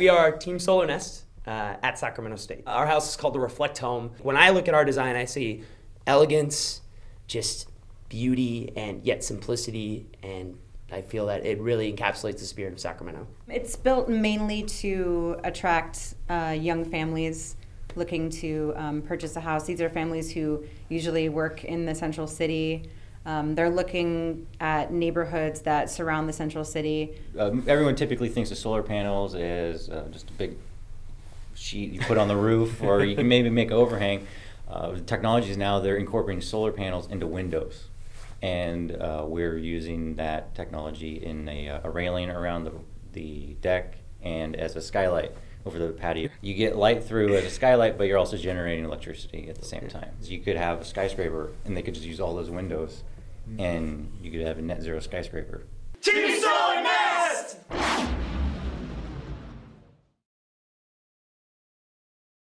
We are Team Solar Nest uh, at Sacramento State. Our house is called the Reflect Home. When I look at our design, I see elegance, just beauty, and yet simplicity. And I feel that it really encapsulates the spirit of Sacramento. It's built mainly to attract uh, young families looking to um, purchase a house. These are families who usually work in the central city. Um, they're looking at neighborhoods that surround the central city. Um, everyone typically thinks of solar panels as uh, just a big sheet you put on the roof, or you can maybe make an overhang. Uh, the technology is now they're incorporating solar panels into windows, and uh, we're using that technology in a, uh, a railing around the, the deck and as a skylight over the patio. You get light through as a skylight, but you're also generating electricity at the same time. So you could have a skyscraper, and they could just use all those windows, and you could have a net zero skyscraper.